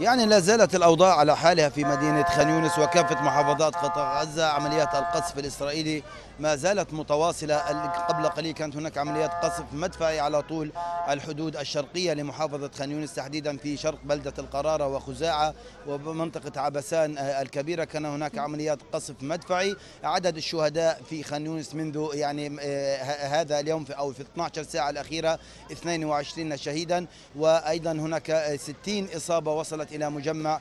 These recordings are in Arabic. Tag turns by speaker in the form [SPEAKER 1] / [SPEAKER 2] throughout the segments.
[SPEAKER 1] يعني لا زالت الأوضاع على حالها في مدينة خان يونس وكافة محافظات قطاع غزة. عمليات القصف الإسرائيلي ما زالت متواصلة. قبل قليل كانت هناك عمليات قصف مدفعي على طول الحدود الشرقية لمحافظة خان يونس تحديدا في شرق بلدة القرارة وخزاعة ومنطقة عبسان الكبيرة. كان هناك عمليات قصف مدفعي. عدد الشهداء في خان يونس منذ يعني هذا اليوم في أو في 12 ساعة الأخيرة 22 شهيدا. وأيضا هناك 60 إصابة وصلت إلى مجمع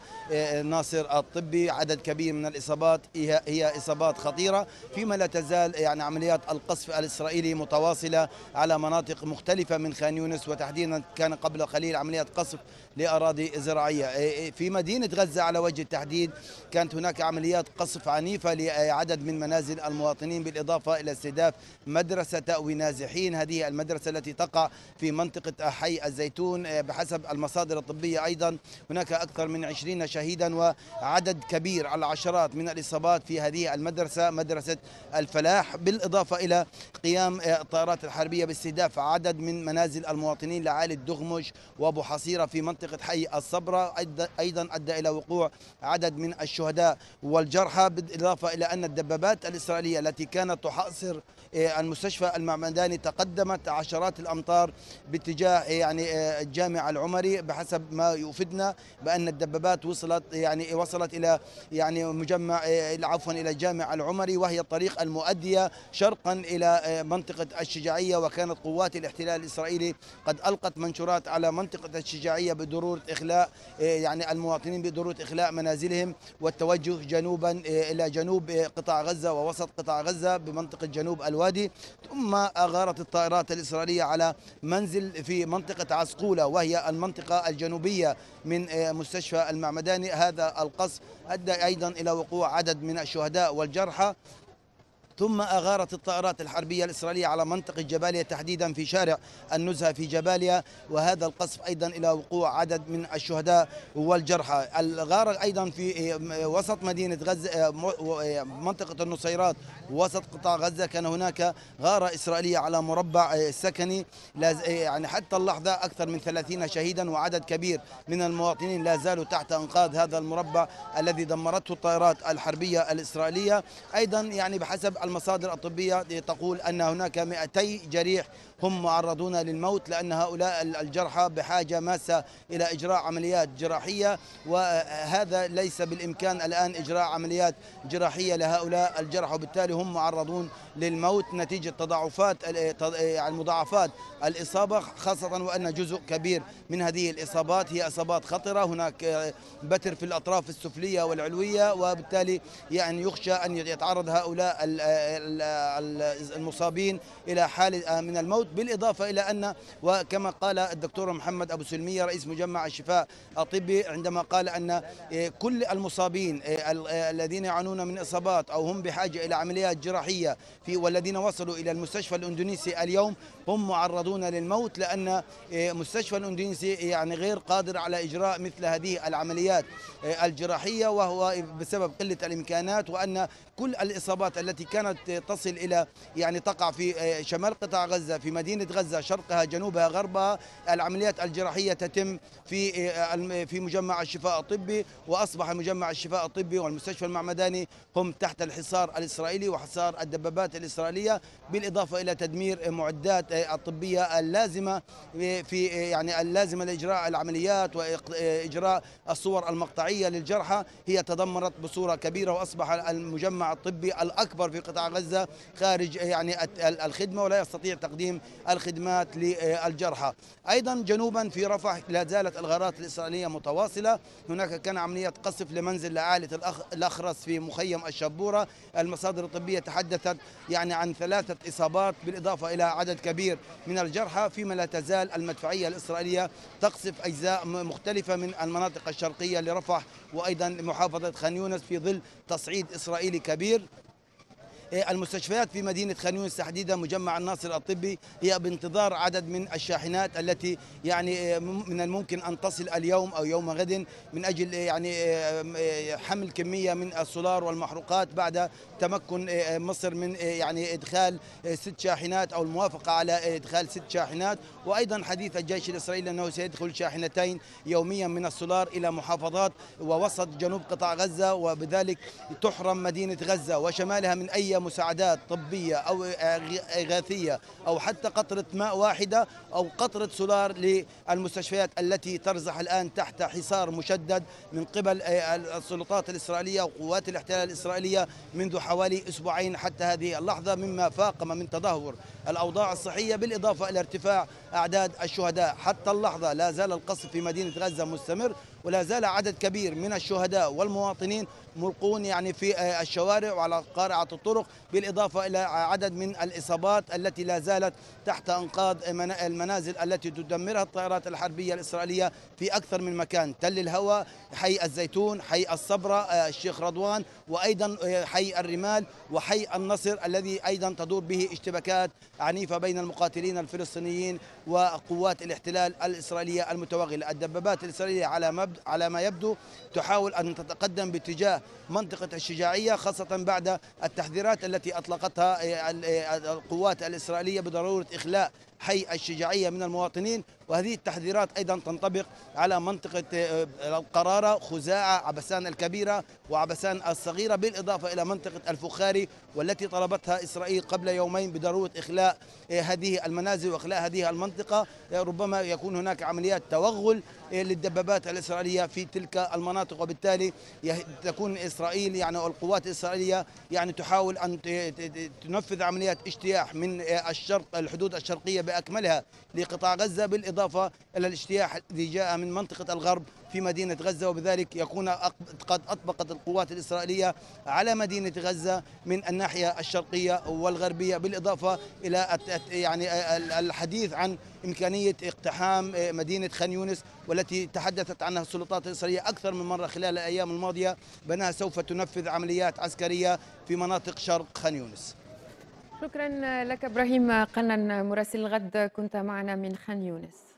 [SPEAKER 1] ناصر الطبي. عدد كبير من الإصابات هي إصابات خطيرة فيما لا تزال يعني عمليات القصف الإسرائيلي متواصلة على مناطق مختلفة من خان يونس وتحديدا كان قبل قليل عمليات قصف لأراضي زراعية في مدينة غزة على وجه التحديد كانت هناك عمليات قصف عنيفة لعدد من منازل المواطنين بالإضافة إلى استهداف مدرسة تأوي نازحين هذه المدرسة التي تقع في منطقة حي الزيتون بحسب المصادر الطبية أيضا. هناك أكثر من 20 شهيدا وعدد كبير على عشرات من الإصابات في هذه المدرسة مدرسة الفلاح بالإضافة إلى قيام الطائرات الحربية باستهداف عدد من منازل المواطنين لعالي الدغمج وأبو حصيرة في منطقة حي الصبرة أيضا أدى إلى وقوع عدد من الشهداء والجرحى بالإضافة إلى أن الدبابات الإسرائيلية التي كانت تحاصر المستشفى المعمداني تقدمت عشرات الأمتار باتجاه يعني الجامع العمري بحسب ما يفيدنا بأن الدبابات وصلت يعني وصلت إلى يعني مجمع عفوا إلى الجامع العمري وهي الطريق المؤدية شرقا إلى منطقة الشجاعية وكانت قوات الاحتلال الإسرائيلي قد ألقت منشورات على منطقة الشجاعية بضرورة إخلاء يعني المواطنين بضرورة إخلاء منازلهم والتوجه جنوبا إلى جنوب قطاع غزة ووسط قطاع غزة بمنطقة جنوب الوادي. ثم أغارت الطائرات الإسرائيلية على منزل في منطقة عسقولة وهي المنطقة الجنوبية من مستشفى المعمداني. هذا القصف أدى أيضا إلى وقوع عدد من الشهداء والجرحى. ثم أغارت الطائرات الحربية الإسرائيلية على منطقة جباليا تحديدا في شارع النزهة في جباليا وهذا القصف أيضا إلى وقوع عدد من الشهداء والجرحى. الغارة أيضا في وسط مدينة غزة منطقة النصيرات وسط قطاع غزة. كان هناك غارة إسرائيلية على مربع سكني يعني حتى اللحظة أكثر من 30 شهيدا وعدد كبير من المواطنين لا زالوا تحت أنقاض هذا المربع الذي دمرته الطائرات الحربية الإسرائيلية. أيضا يعني بحسب المصادر الطبية تقول أن هناك 200 جريح هم معرضون للموت لأن هؤلاء الجرحى بحاجة ماسة إلى إجراء عمليات جراحية وهذا ليس بالإمكان الآن إجراء عمليات جراحية لهؤلاء الجرحى وبالتالي هم معرضون للموت نتيجة تضاعفات يعني مضاعفات الإصابة خاصة وأن جزء كبير من هذه الإصابات هي إصابات خطرة. هناك بتر في الأطراف السفلية والعلوية وبالتالي يعني يخشى أن يتعرض هؤلاء المصابين إلى حالة من الموت بالإضافة إلى أن وكما قال الدكتور محمد أبو سلمية رئيس مجمع الشفاء الطبي عندما قال أن كل المصابين الذين يعانون من إصابات أو هم بحاجة إلى عمليات جراحية في والذين وصلوا إلى المستشفى الإندونيسي اليوم هم معرضون للموت لأن مستشفى الإندونيسي يعني غير قادر على إجراء مثل هذه العمليات الجراحية وهو بسبب قلة الإمكانات وأن كل الإصابات التي كانت تصل إلى يعني تقع في شمال قطاع غزة في مدينة غزة شرقها جنوبها غربها. العمليات الجراحية تتم في في مجمع الشفاء الطبي وأصبح مجمع الشفاء الطبي والمستشفى المعمداني هم تحت الحصار الإسرائيلي وحصار الدبابات الإسرائيلية بالإضافة إلى تدمير معدات الطبية اللازمة في يعني اللازمة لإجراء العمليات وإجراء الصور المقطعية للجرحى. هي تدمرت بصورة كبيرة وأصبح المجمع الطبي الأكبر في قطاع غزة خارج يعني الخدمة ولا يستطيع تقديم الخدمات للجرحى. أيضا جنوبا في رفح لا زالت الغارات الإسرائيلية متواصلة. هناك كان عملية قصف لمنزل لعائلة الأخرس في مخيم الشبورة. المصادر الطبية تحدثت يعني عن ثلاثة إصابات بالإضافة إلى عدد كبير من الجرحى فيما لا تزال المدفعية الإسرائيلية تقصف أجزاء مختلفة من المناطق الشرقية لرفح وأيضا محافظة خان يونس في ظل تصعيد إسرائيلي كبير. المستشفيات في مدينة خان يونس تحديدا مجمع الناصر الطبي هي بانتظار عدد من الشاحنات التي يعني من الممكن أن تصل اليوم أو يوم غد من أجل يعني حمل كمية من السولار والمحروقات بعد تمكن مصر من يعني إدخال ست شاحنات أو الموافقة على إدخال ست شاحنات. وأيضا حديث الجيش الإسرائيلي أنه سيدخل شاحنتين يوميا من السولار إلى محافظات ووسط جنوب قطاع غزة وبذلك تحرم مدينة غزة وشمالها من أي مساعدات طبية أو إغاثية أو حتى قطرة ماء واحدة أو قطرة سولار للمستشفيات التي ترزح الآن تحت حصار مشدد من قبل السلطات الإسرائيلية وقوات الاحتلال الإسرائيلية منذ حوالي أسبوعين حتى هذه اللحظة مما فاقم من تدهور الأوضاع الصحية بالإضافة إلى ارتفاع أعداد الشهداء. حتى اللحظة لا زال القصف في مدينة غزة مستمر ولا زال عدد كبير من الشهداء والمواطنين ملقون يعني في الشوارع وعلى قارعة الطرق بالإضافة إلى عدد من الإصابات التي لا زالت تحت أنقاض المنازل التي تدمرها الطائرات الحربية الإسرائيلية في أكثر من مكان. تل الهوى حي الزيتون حي الصبرة الشيخ رضوان وأيضا حي الرمال وحي النصر الذي أيضا تدور به اشتباكات عنيفة بين المقاتلين الفلسطينيين وقوات الاحتلال الإسرائيلية المتوغلة. الدبابات الإسرائيلية على مبد على ما يبدو تحاول أن تتقدم باتجاه منطقة الشجاعية خاصة بعد التحذيرات التي أطلقتها القوات الإسرائيلية بضرورة إخلاء حي الشجاعية من المواطنين وهذه التحذيرات أيضا تنطبق على منطقة القرارة خزاعة عبسان الكبيرة وعبسان الصغيرة بالإضافة إلى منطقة الفخاري والتي طلبتها إسرائيل قبل يومين بضرورة إخلاء هذه المنازل وإخلاء هذه المنطقة. ربما يكون هناك عمليات توغل للدبابات الإسرائيلية في تلك المناطق وبالتالي تكون إسرائيل يعني القوات الإسرائيلية يعني تحاول أن تنفذ عمليات اجتياح من الشرق الحدود الشرقية بأكملها لقطاع غزة بالإضافة إلى الاجتياح الذي جاء من منطقة الغرب في مدينة غزة وبذلك يكون قد أطبقت القوات الإسرائيلية على مدينة غزة من الناحية الشرقية والغربية بالإضافة إلى يعني الحديث عن إمكانية اقتحام مدينة خان يونس والتي تحدثت عنها السلطات الإسرائيلية أكثر من مرة خلال الأيام الماضية. بأنها سوف تنفذ عمليات عسكرية في مناطق شرق خان يونس.
[SPEAKER 2] شكرا لك إبراهيم قنن مراسل الغد كنت معنا من خان يونس.